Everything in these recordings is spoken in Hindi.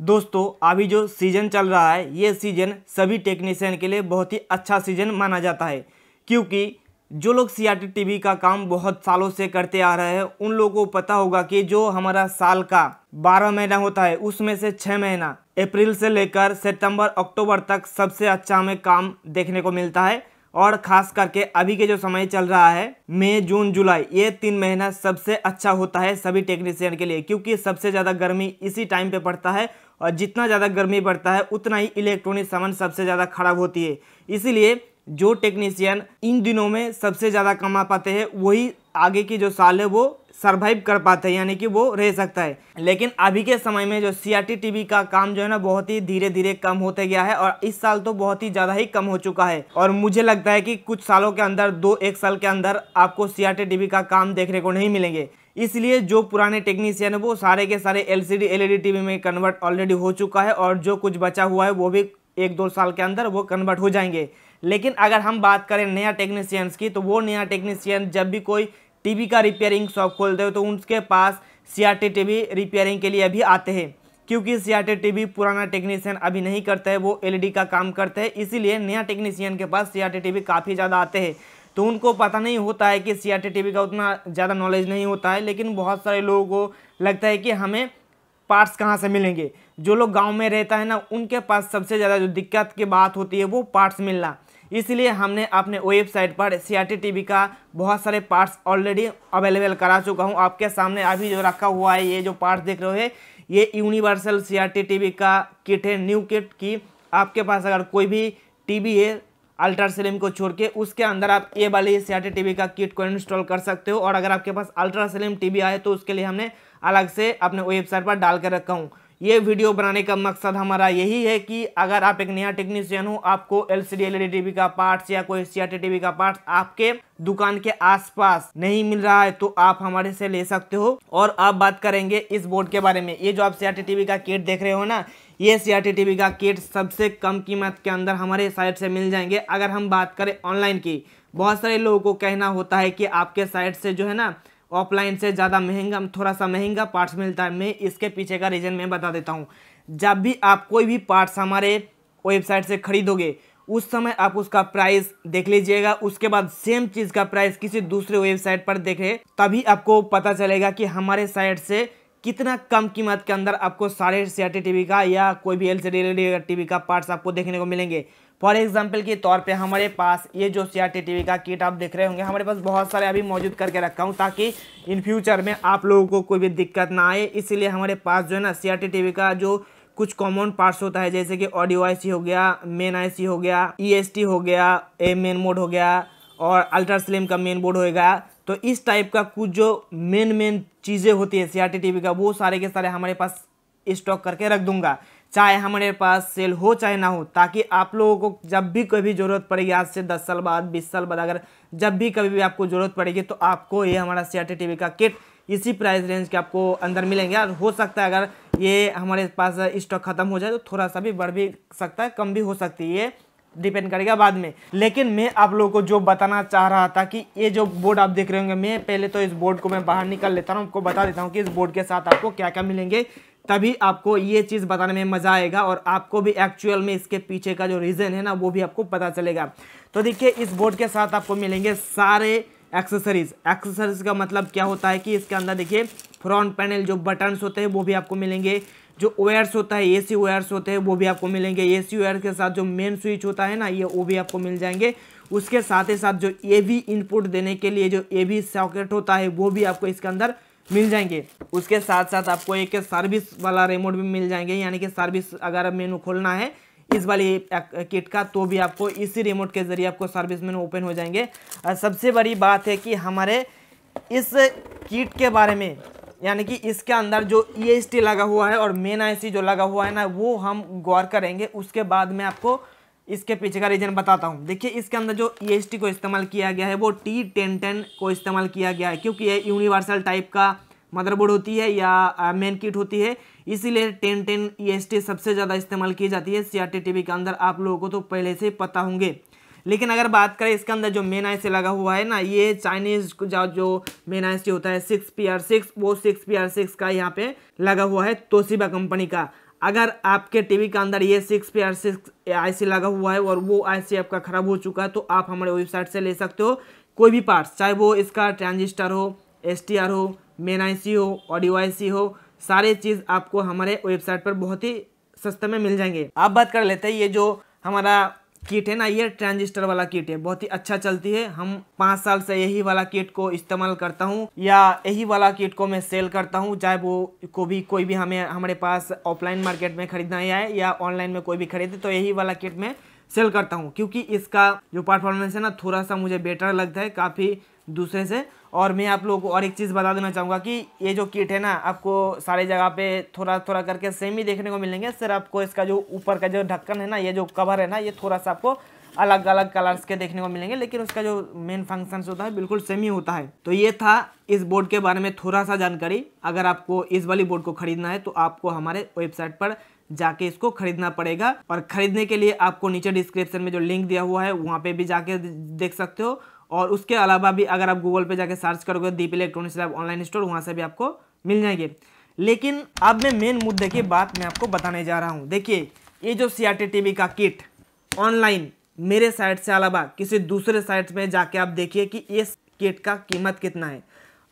दोस्तों, अभी जो सीज़न चल रहा है, ये सीज़न सभी टेक्नीशियन के लिए बहुत ही अच्छा सीज़न माना जाता है। क्योंकि जो लोग सी आर टी का काम बहुत सालों से करते आ रहे हैं, उन लोगों को पता होगा कि जो हमारा साल का बारह महीना होता है, उसमें से छः महीना अप्रैल से लेकर सितंबर, अक्टूबर तक सबसे अच्छा हमें काम देखने को मिलता है। और खास करके अभी के जो समय चल रहा है, मई, जून, जुलाई, ये तीन महीना सबसे अच्छा होता है सभी टेक्नीशियन के लिए, क्योंकि सबसे ज़्यादा गर्मी इसी टाइम पे पड़ता है और जितना ज़्यादा गर्मी बढ़ता है, उतना ही इलेक्ट्रॉनिक सामान सबसे ज़्यादा खराब होती है। इसीलिए जो टेक्नीशियन इन दिनों में सबसे ज़्यादा कमा पाते हैं, वही आगे की जो साल है, वो सरवाइव कर पाते हैं, यानी कि वो रह सकता है। लेकिन अभी के समय में जो सीआरटी टीवी का काम जो है ना, बहुत ही धीरे धीरे कम होते गया है और इस साल तो बहुत ही ज़्यादा ही कम हो चुका है। और मुझे लगता है कि कुछ सालों के अंदर, दो एक साल के अंदर आपको सी टीवी का काम देखने को नहीं मिलेंगे। इसलिए जो पुराने टेक्नीशियन है, वो सारे के सारे एलसीडी एलईडी टीवी में कन्वर्ट ऑलरेडी हो चुका है और जो कुछ बचा हुआ है, वो भी एक दो साल के अंदर वो कन्वर्ट हो जाएँगे। लेकिन अगर हम बात करें नया टेक्नीशियंस की तो वो नया टेक्नीशियन जब भी कोई टीवी का रिपेयरिंग शॉप खोलते हो तो उनके पास सी आर टी रिपेयरिंग के लिए अभी आते हैं। क्योंकि सी आर टी पुराना टेक्नीशियन अभी नहीं करता है, वो एलईडी का काम करते हैं, इसीलिए नया टेक्नीशियन के पास सी आर टी काफ़ी ज़्यादा आते हैं। तो उनको पता नहीं होता है कि सी आर का उतना ज़्यादा नॉलेज नहीं होता है, लेकिन बहुत सारे लोगों को लगता है कि हमें पार्ट्स कहाँ से मिलेंगे। जो लोग गाँव में रहता है ना, उनके पास सबसे ज़्यादा जो दिक्कत की बात होती है वो पार्ट्स मिलना। इसलिए हमने अपने वेबसाइट पर सी आर टी का बहुत सारे पार्ट्स ऑलरेडी अवेलेबल करा चुका हूँ। आपके सामने अभी जो रखा हुआ है, ये जो पार्ट्स देख रहे हो, ये यूनिवर्सल सी आर टी का किट है न्यू किट की। आपके पास अगर कोई भी टीवी है अल्ट्रा स्लिम को छोड़ के उसके अंदर आप ये वाली सी आर टी का किट को इंस्टॉल कर सकते हो। और अगर आपके पास अल्ट्रा स्लिम टीवी आए तो उसके लिए हमने अलग से अपने वेबसाइट पर डाल कर रखा हूँ। ये वीडियो बनाने का मकसद हमारा यही है कि अगर आप एक नया टेक्नीशियन हो, आपको एल सी डी टीवी का पार्ट्स या कोई सी टीवी का पार्ट्स आपके दुकान के आसपास नहीं मिल रहा है तो आप हमारे से ले सकते हो। और आप बात करेंगे इस बोर्ड के बारे में। ये जो आप सी टीवी का किट देख रहे हो ना ये सी टीवी का किट सबसे कम कीमत के अंदर हमारे साइट से मिल जाएँगे। अगर हम बात करें ऑनलाइन की, बहुत सारे लोगों को कहना होता है कि आपके साइट से जो है ना ऑफलाइन से ज़्यादा महँगा, थोड़ा सा महँगा पार्ट्स मिलता है। मैं इसके पीछे का रीज़न मैं बता देता हूँ। जब भी आप कोई भी पार्ट्स हमारे वेबसाइट से खरीदोगे, उस समय आप उसका प्राइस देख लीजिएगा। उसके बाद सेम चीज़ का प्राइस किसी दूसरे वेबसाइट पर देखें, तभी आपको पता चलेगा कि हमारे साइट से कितना कम कीमत के अंदर आपको सारे सीआरटी टीवी का या कोई भी एल सी टीवी का पार्ट्स आपको देखने को मिलेंगे। फॉर एग्ज़ाम्पल के तौर पे हमारे पास ये जो सी आर टी का किट आप देख रहे होंगे, हमारे पास बहुत सारे अभी मौजूद करके रखा हूँ ताकि इन फ्यूचर में आप लोगों को कोई भी दिक्कत ना आए। इसीलिए हमारे पास जो है ना सी आर टी का जो कुछ कॉमन पार्ट्स होता है, जैसे कि ऑडियो आईसी हो गया मेन आईसी हो गया ई e हो गया ए मेन मोड हो गया और अल्ट्रा स्लिम का मेन बोर्ड होएगा। तो इस टाइप का कुछ जो मेन मेन चीज़ें होती है सी आर टी का, वो सारे के सारे हमारे पास स्टॉक करके रख दूँगा। चाहे हमारे पास सेल हो, चाहे ना हो, ताकि आप लोगों को जब भी कभी ज़रूरत पड़ेगी, आज से दस साल बाद, बीस साल बाद, अगर जब भी कभी भी आपको ज़रूरत पड़ेगी तो आपको ये हमारा सी टी का किट इसी प्राइस रेंज के आपको अंदर मिलेंगे। और हो सकता है अगर ये हमारे पास स्टॉक ख़त्म हो जाए तो थोड़ा सा भी बढ़ भी सकता है, कम भी हो सकती है। डिपेंड करेगा बाद में। लेकिन मैं आप लोगों को जो बताना चाह रहा था कि ये जो बोर्ड आप देख रहे होंगे, मैं पहले तो इस बोर्ड को मैं बाहर निकल लेता हूँ, आपको बता देता हूँ कि इस बोर्ड के साथ आपको क्या क्या मिलेंगे। तभी आपको ये चीज़ बताने में मज़ा आएगा और आपको भी एक्चुअल में इसके पीछे का जो रीज़न है ना, वो भी आपको पता चलेगा। तो देखिए, इस बोर्ड के साथ आपको मिलेंगे सारे एक्सेसरीज एक्सेसरीज का मतलब क्या होता है कि इसके अंदर देखिए फ्रंट पैनल जो बटन्स होते हैं, वो भी आपको मिलेंगे। जो ओयर्स होता है एसी ओयर्स होते हैं, वो भी आपको मिलेंगे। एसी ओयर के साथ जो मेन स्विच होता है ना, ये वो भी आपको मिल जाएँगे। उसके साथ ही साथ जो ए वी इनपुट देने के लिए जो ए वी सॉकेट होता है, वो भी आपको इसके अंदर मिल जाएँगे। उसके साथ साथ आपको एक सर्विस वाला रिमोट भी मिल जाएँगे, यानी कि सर्विस अगर मेनू खोलना है, इस वाली किट का तो भी आपको इसी रिमोट के ज़रिए आपको सर्विस मेनू ओपन हो जाएँगे। सबसे बड़ी बात है कि हमारे इस किट के बारे में यानी कि इसके अंदर जो ई e लगा हुआ है और मेन आईसी जो लगा हुआ है ना, वो हम गौर करेंगे। उसके बाद में आपको इसके पीछे का रीजन बताता हूँ। देखिए, इसके अंदर जो ई e को इस्तेमाल किया गया है, वो टी टेन टेन को इस्तेमाल किया गया है, क्योंकि ये यूनिवर्सल टाइप का मदरबोर्ड होती है या मेन किट होती है। इसीलिए टेन टेन ई सबसे ज़्यादा इस्तेमाल की जाती है। सी के अंदर आप लोगों को तो पहले से पता होंगे। लेकिन अगर बात करें इसके अंदर जो मेन आईसी लगा हुआ है ना, ये चाइनीज़ जो मेन आईसी होता है सिक्स पी आर सिक्स वो सिक्स पी आर सिक्स का यहाँ पे लगा हुआ है तोशिबा कंपनी का। अगर आपके टीवी के अंदर ये six P R six IC लगा हुआ है और वो आईसी आपका ख़राब हो चुका है तो आप हमारे वेबसाइट से ले सकते हो। कोई भी पार्ट्स चाहे वो इसका ट्रांजिस्टर हो एसटीआर हो मेन आईसी हो ऑडियो आई हो, सारे चीज़ आपको हमारे वेबसाइट पर बहुत ही सस्ते में मिल जाएँगे। आप बात कर लेते हैं ये जो हमारा किट है ना, ये ट्रांजिस्टर वाला किट है। बहुत ही अच्छा चलती है। हम पाँच साल से यही वाला किट को इस्तेमाल करता हूँ या यही वाला किट को मैं सेल करता हूँ, चाहे वो को भी, कोई भी हमें, हमारे पास ऑफलाइन मार्केट में खरीदना ही आए या ऑनलाइन में कोई भी खरीदे तो यही वाला किट में सेल करता हूँ। क्योंकि इसका जो परफॉर्मेंस है ना, थोड़ा सा मुझे बेटर लगता है, काफ़ी दूसरे से। और मैं आप लोगों को और एक चीज़ बता देना चाहूँगा कि ये जो किट है ना, आपको सारी जगह पे थोड़ा थोड़ा करके सेम ही देखने को मिलेंगे। सिर्फ़ आपको इसका जो ऊपर का जो ढक्कन है ना, ये जो कवर है ना, ये थोड़ा सा आपको अलग अलग कलर्स के देखने को मिलेंगे, लेकिन उसका जो मेन फ़ंक्शन होता है बिल्कुल सेम ही होता है। तो ये था इस बोर्ड के बारे में थोड़ा सा जानकारी। अगर आपको इस वाली बोर्ड को खरीदना है तो आपको हमारे वेबसाइट पर जाके इसको खरीदना पड़ेगा। और खरीदने के लिए आपको नीचे डिस्क्रिप्शन में जो लिंक दिया हुआ है, वहाँ पे भी जाके देख सकते हो। और उसके अलावा भी अगर आप गूगल पे जाके सर्च करोगे Deep electronics lab online store वहाँ से भी आपको मिल जाएँगे। लेकिन अब मैं मेन मुद्दे की बात मैं आपको बताने जा रहा हूँ। देखिए ये जो सी आर का किट ऑनलाइन मेरे साइट से अलावा किसी दूसरे साइट में जाके आप देखिए कि इस किट का कीमत कितना है।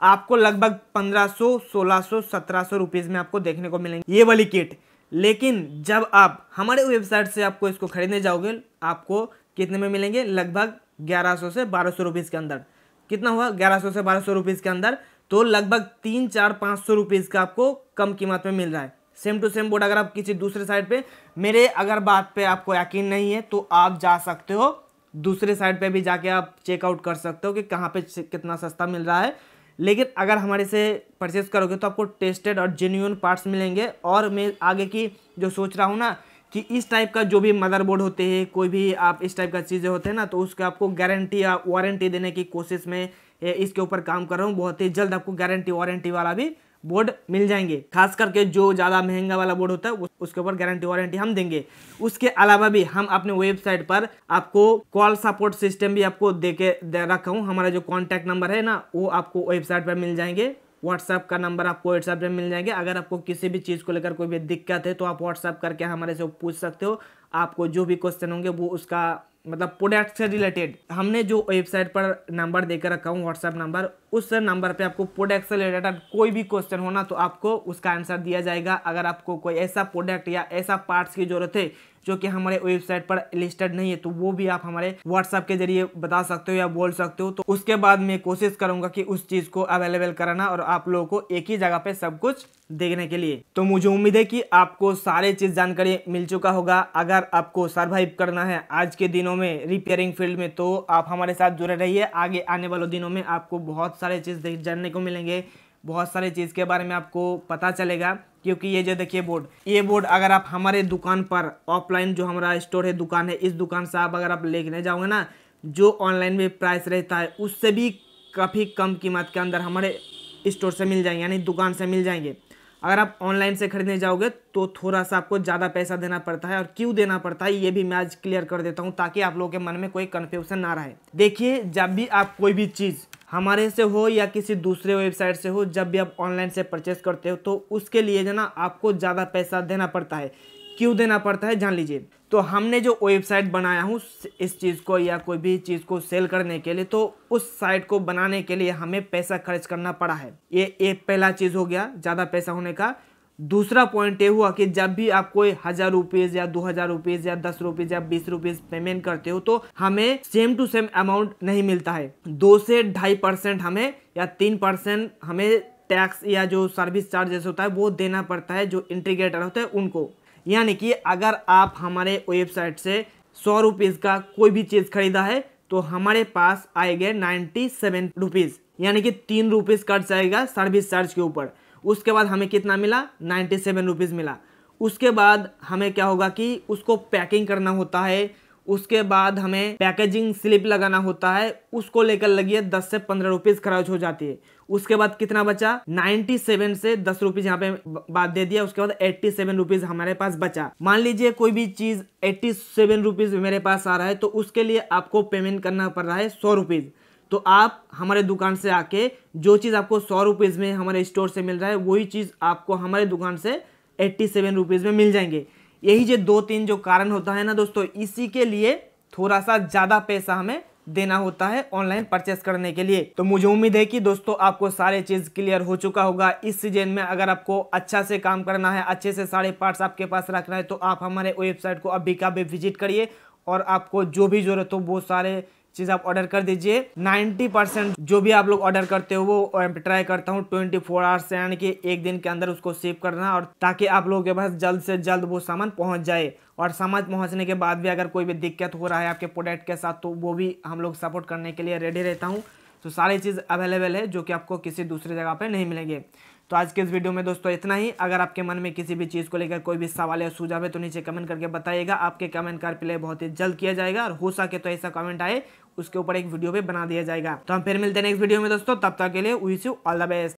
आपको लगभग 1500, 1600, 1700 रुपीज़ में आपको देखने को मिलेंगे ये वाली किट लेकिन जब आप हमारे वेबसाइट से आपको इसको खरीदने जाओगे आपको कितने में मिलेंगे? लगभग 1100 से 1200 रुपीज़ के अंदर। कितना हुआ? 1100 से 1200 रुपीज़ के अंदर। तो लगभग तीन, चार, पाँच सौ रुपीज़ का आपको कम कीमत में मिल रहा है। सेम टू सेम बोर्ड अगर आप किसी दूसरे साइड पे, मेरे अगर बात पे आपको यकीन नहीं है तो आप जा सकते हो। दूसरे साइड पे भी जाके आप चेकआउट कर सकते हो कि कहाँ पे कितना सस्ता मिल रहा है। लेकिन अगर हमारे से परचेज करोगे तो आपको टेस्टेड और जेन्यून पार्ट्स मिलेंगे। और मैं आगे की जो सोच रहा हूँ ना कि इस टाइप का जो भी मदरबोर्ड होते हैं, कोई भी आप इस टाइप का चीज़ें होते हैं ना तो उसके आपको गारंटी या वारंटी देने की कोशिश में इसके ऊपर काम कर रहा हूँ। बहुत ही जल्द आपको गारंटी वारंटी वाला भी बोर्ड मिल जाएँगे। खास करके जो ज़्यादा महँगा वाला बोर्ड होता है उसके ऊपर गारंटी वारंटी हम देंगे। उसके अलावा भी हम अपने वेबसाइट पर आपको कॉल सपोर्ट सिस्टम भी आपको दे के दे रखा हूँ। हमारा जो कॉन्टैक्ट नंबर है ना, वो आपको वेबसाइट पर मिल जाएँगे। व्हाट्सएप का नंबर आपको व्हाट्सएप पे मिल जाएँगे। अगर आपको किसी भी चीज़ को लेकर कोई भी दिक्कत है तो आप व्हाट्सएप करके हमारे से पूछ सकते हो। आपको जो भी क्वेश्चन होंगे, वो उसका मतलब प्रोडक्ट से रिलेटेड हमने जो वेबसाइट पर नंबर देकर रखा हूँ व्हाट्सएप नंबर उस नंबर पे आपको प्रोडक्ट से रिलेटेड कोई भी क्वेश्चन होना तो आपको उसका आंसर दिया जाएगा। अगर आपको कोई ऐसा प्रोडक्ट या ऐसा पार्ट्स की ज़रूरत है जो कि हमारे वेबसाइट पर लिस्टेड नहीं है तो वो भी आप हमारे व्हाट्सएप के ज़रिए बता सकते हो या बोल सकते हो। तो उसके बाद मैं कोशिश करूँगा कि उस चीज़ को अवेलेबल कराना और आप लोगों को एक ही जगह पे सब कुछ देखने के लिए। तो मुझे उम्मीद है कि आपको सारे चीज़ जानकारी मिल चुका होगा। अगर आपको सर्वाइव करना है आज के दिनों में रिपेयरिंग फ़ील्ड में तो आप हमारे साथ जुड़े रहिए। आगे आने वाले दिनों में आपको बहुत सारे चीज़ जानने को मिलेंगे। बहुत सारे चीज़ के बारे में आपको पता चलेगा, क्योंकि ये जो देखिए बोर्ड ये बोर्ड अगर आप हमारे दुकान पर ऑफलाइन जो हमारा स्टोर है, दुकान है, इस दुकान से आप अगर आप लेने जाओगे ना, जो ऑनलाइन में प्राइस रहता है, उससे भी काफ़ी कम कीमत के अंदर हमारे स्टोर से मिल जाएँगे, यानी दुकान से मिल जाएँगे। अगर आप ऑनलाइन से खरीदने जाओगे तो थोड़ा सा आपको ज़्यादा पैसा देना पड़ता है और क्यों देना पड़ता है, ये भी मैं आज क्लियर कर देता हूँ, ताकि आप लोगों के मन में कोई कन्फ्यूज़न ना रहे। देखिए, जब भी आप कोई भी चीज़ हमारे से हो या किसी दूसरे वेबसाइट से हो, जब भी आप ऑनलाइन से परचेस करते हो तो उसके लिए जो ना, आपको ज़्यादा पैसा देना पड़ता है। क्यों देना पड़ता है? जान लीजिए। तो हमने जो वेबसाइट बनाया हूँ, इस चीज़ को या कोई भी चीज़ को सेल करने के लिए तो उस साइट को बनाने के लिए हमें पैसा खर्च करना पड़ा है। ये एक पहला चीज़ हो गया, ज़्यादा पैसा होने का। दूसरा पॉइंट ये हुआ कि जब भी आप कोई हज़ार रुपीज़ या दो हज़ार रुपीज़ या दस रुपीज़ या बीस रुपीज़ पेमेंट करते हो तो हमें सेम टू सेम अमाउंट नहीं मिलता है। दो से ढाई परसेंट हमें या तीन परसेंट हमें टैक्स या जो सर्विस चार्जेस होता है, वो देना पड़ता है, जो इंटीग्रेटर होते हैं उनको। यानी कि अगर आप हमारे वेबसाइट से सौ रुपीज़ का कोई भी चीज़ खरीदा है तो हमारे पास आएगा नाइन्टी सेवन रुपीज़ यानी कि तीन रुपीज़ कट जाएगा सर्विस चार्ज के ऊपर। उसके बाद हमें कितना मिला? नाइन्टी सेवन रुपीज़ मिला। उसके बाद हमें क्या होगा कि उसको पैकिंग करना होता है। उसके बाद हमें पैकेजिंग स्लिप लगाना होता है। उसको लेकर लगी दस से पंद्रह रुपीज़ खर्च हो जाती है। उसके बाद कितना बचा? 97 से दस रुपीज़ यहाँ पे बात दे दिया। उसके बाद 87 रुपीज़ हमारे पास बचा। मान लीजिए कोई भी चीज़ 87 रुपीज़ मेरे पास आ रहा है तो उसके लिए आपको पेमेंट करना पड़ रहा है सौ रुपीज़ तो आप हमारे दुकान से आके जो चीज़ आपको सौ रुपीज़ में हमारे स्टोर से मिल रहा है, वही चीज़ आपको हमारे दुकान से एट्टी सेवन रुपीज़ में मिल जाएँगे। यही जो दो तीन जो कारण होता है ना दोस्तों, इसी के लिए थोड़ा सा ज़्यादा पैसा हमें देना होता है ऑनलाइन परचेस करने के लिए। तो मुझे उम्मीद है कि दोस्तों आपको सारे चीज़ क्लियर हो चुका होगा। इस सीज़न में अगर आपको अच्छा से काम करना है, अच्छे से सारे पार्ट्स आपके पास रखना है तो आप हमारे वेबसाइट को अभी का भी विज़िट करिए और आपको जो भी ज़रूरत हो वो सारे चीज़ आप ऑर्डर कर दीजिए। 90 परसेंट जो भी आप लोग ऑर्डर करते हो, वो ट्राई करता हूँ 24 फोर आवर्स यानी कि एक दिन के अंदर उसको सेव करना और ताकि आप लोगों के पास जल्द से जल्द वो सामान पहुँच जाए। और सामान पहुँचने के बाद भी अगर कोई भी दिक्कत हो रहा है आपके प्रोडक्ट के साथ तो वो भी हम लोग सपोर्ट करने के लिए रेडी रहता हूँ। तो सारी चीज़ अवेलेबल है जो कि आपको किसी दूसरी जगह पर नहीं मिलेंगे। तो आज के इस वीडियो में दोस्तों इतना ही। अगर आपके मन में किसी भी चीज़ को लेकर कोई भी सवाल या सुझाव है तो नीचे कमेंट करके बताइएगा। आपके कमेंट का रिप्लाई बहुत ही जल्द किया जाएगा और हो सके तो ऐसा कमेंट आए उसके ऊपर एक वीडियो भी बना दिया जाएगा। तो हम फिर मिलते हैं नेक्स्ट वीडियो में दोस्तों, तब तक के लिए wish you all the best